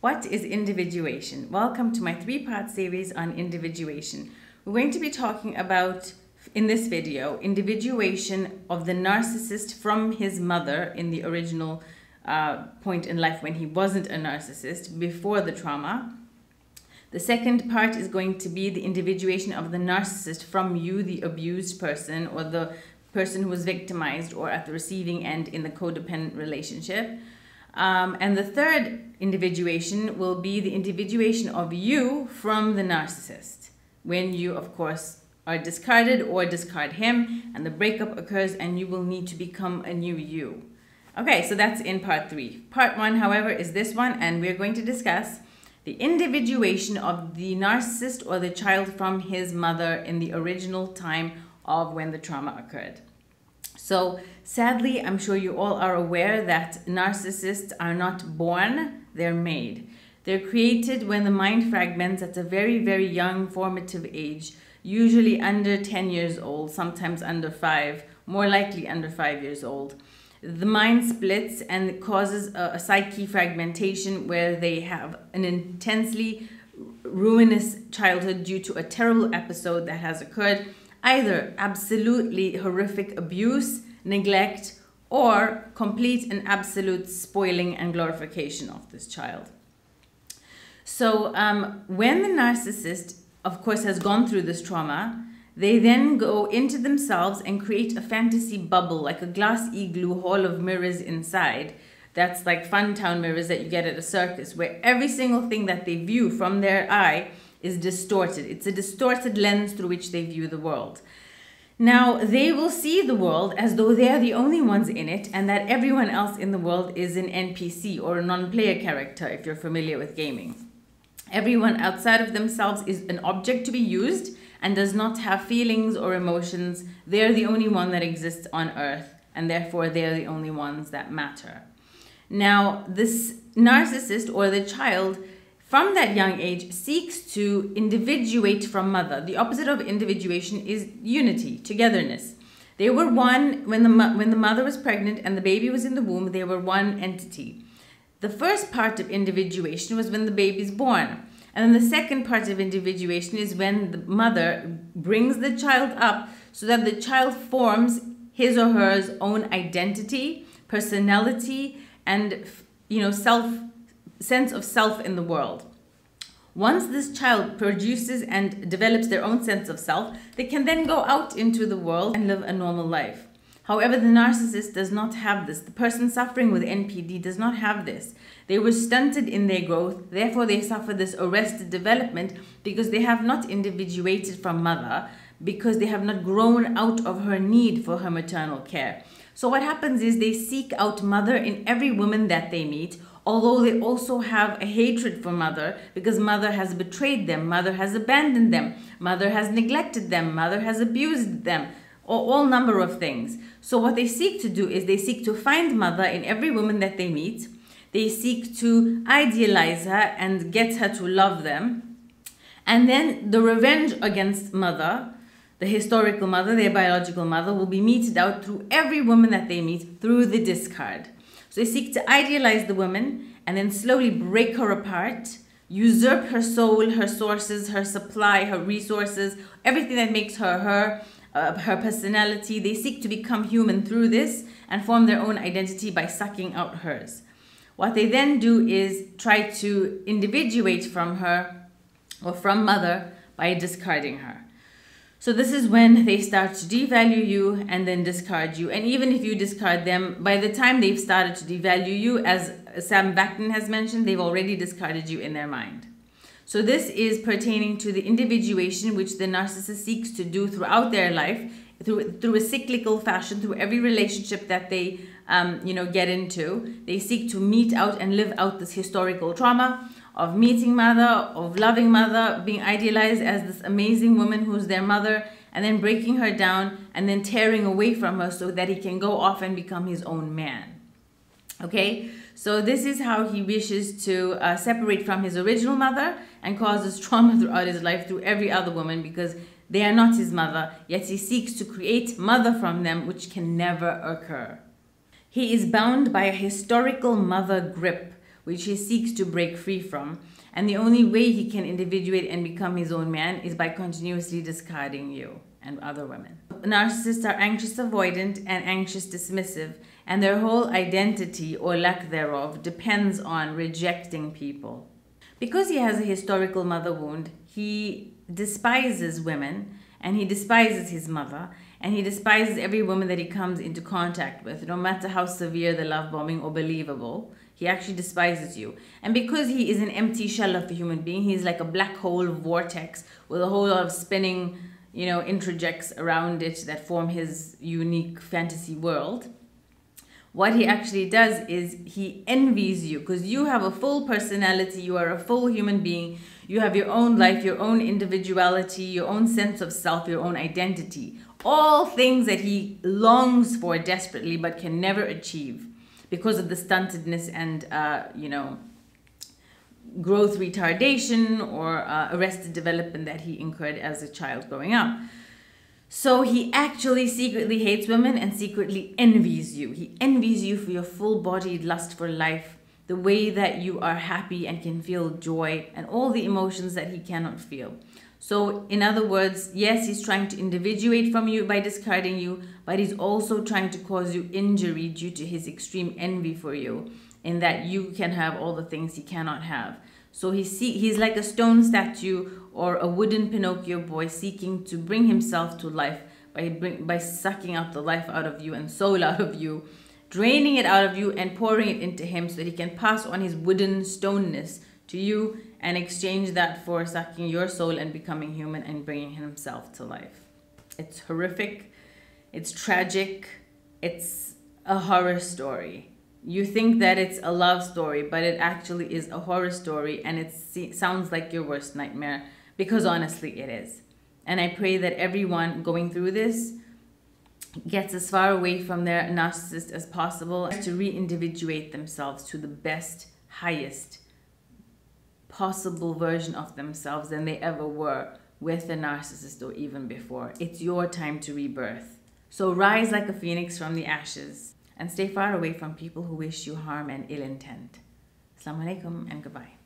What is individuation? Welcome to my three part series on individuation. We're going to be talking about, in this video, individuation of the narcissist from his mother in the original uh, point in life when he wasn't a narcissist, before the trauma. The second part is going to be the individuation of the narcissist from you, the abused person, or the person who was victimized or at the receiving end in the codependent relationship. Um, and the third individuation will be the individuation of you from the narcissist. When you, of course, are discarded or discard him, and the breakup occurs, and you will need to become a new you. Okay, so that's in part three. Part one, however, is this one, and we're going to discuss the individuation of the narcissist or the child from his mother in the original time of when the trauma occurred. So, sadly, I'm sure you all are aware that narcissists are not born, they're made. They're created when the mind fragments at a very, very young formative age, usually under 10 years old, sometimes under 5, more likely under 5 years old. The mind splits and causes a, a psyche fragmentation where they have an intensely ruinous childhood due to a terrible episode that has occurred either absolutely horrific abuse, neglect, or complete and absolute spoiling and glorification of this child. So, um, when the narcissist, of course, has gone through this trauma, they then go into themselves and create a fantasy bubble, like a glass igloo hall of mirrors inside. That's like fun town mirrors that you get at a circus, where every single thing that they view from their eye is distorted. It's a distorted lens through which they view the world. Now, they will see the world as though they are the only ones in it and that everyone else in the world is an NPC or a non player character if you're familiar with gaming. Everyone outside of themselves is an object to be used and does not have feelings or emotions. They're the only one that exists on earth and therefore they're the only ones that matter. Now, this narcissist or the child from that young age seeks to individuate from mother. The opposite of individuation is unity, togetherness. They were one when the, when the mother was pregnant and the baby was in the womb, they were one entity. The first part of individuation was when the baby is born. And then the second part of individuation is when the mother brings the child up so that the child forms his or her own identity, personality, and you know, self sense of self in the world. Once this child produces and develops their own sense of self, they can then go out into the world and live a normal life. However, the narcissist does not have this. The person suffering with NPD does not have this. They were stunted in their growth, therefore, they suffer this arrested development because they have not individuated from mother, because they have not grown out of her need for her maternal care. So, what happens is they seek out mother in every woman that they meet, although they also have a hatred for mother because mother has betrayed them, mother has abandoned them, mother has neglected them, mother has abused them, or all number of things. So what they seek to do is they seek to find mother in every woman that they meet. They seek to idealize her and get her to love them. And then the revenge against mother, the historical mother, their biological mother, will be meted out through every woman that they meet through the discard. They seek to idealize the woman and then slowly break her apart, usurp her soul, her sources, her supply, her resources, everything that makes her her, uh, her personality. They seek to become human through this and form their own identity by sucking out hers. What they then do is try to individuate from her or from mother by discarding her. So this is when they start to devalue you and then discard you. And even if you discard them, by the time they've started to devalue you, as Sam Vaknin has mentioned, they've already discarded you in their mind. So this is pertaining to the individuation which the narcissist seeks to do throughout their life, through through a cyclical fashion, through every relationship that they um, you know get into. They seek to mete out and live out this historical trauma of meeting mother, of loving mother, being idealized as this amazing woman who's their mother, and then breaking her down and then tearing away from her so that he can go off and become his own man. Okay, so this is how he wishes to uh, separate from his original mother and causes trauma throughout his life through every other woman because they are not his mother, yet he seeks to create mother from them, which can never occur. He is bound by a historical mother grip which he seeks to break free from. And the only way he can individuate and become his own man is by continuously discarding you and other women. Narcissists are anxious avoidant and anxious dismissive, and their whole identity or lack thereof depends on rejecting people. Because he has a historical mother wound, he despises women and he despises his mother and he despises every woman that he comes into contact with, no matter how severe the love bombing or believable. He actually despises you. And because he is an empty shell of a human being, he's like a black hole vortex with a whole lot of spinning, you know, introjects around it that form his unique fantasy world. What he actually does is he envies you because you have a full personality, you are a full human being, you have your own life, your own individuality, your own sense of self, your own identity. All things that he longs for desperately but can never achieve because of the stuntedness and uh, you know growth retardation or uh, arrested development that he incurred as a child growing up. So he actually secretly hates women and secretly envies you. He envies you for your full-bodied lust for life, the way that you are happy and can feel joy and all the emotions that he cannot feel. So, in other words, yes, he's trying to individuate from you by discarding you, but he's also trying to cause you injury due to his extreme envy for you, in that you can have all the things he cannot have. So he see, he's like a stone statue or a wooden Pinocchio boy seeking to bring himself to life by, bring, by sucking out the life out of you and soul out of you, draining it out of you and pouring it into him so that he can pass on his wooden stoneness to you and exchange that for sucking your soul and becoming human and bringing himself to life. It's horrific, it's tragic, it's a horror story. You think that it's a love story, but it actually is a horror story and it sounds like your worst nightmare because honestly it is. And I pray that everyone going through this gets as far away from their narcissist as possible to re-individuate themselves to the best, highest, possible version of themselves than they ever were with a narcissist or even before. It's your time to rebirth. So rise like a phoenix from the ashes and stay far away from people who wish you harm and ill intent. Assalamu alaikum and goodbye.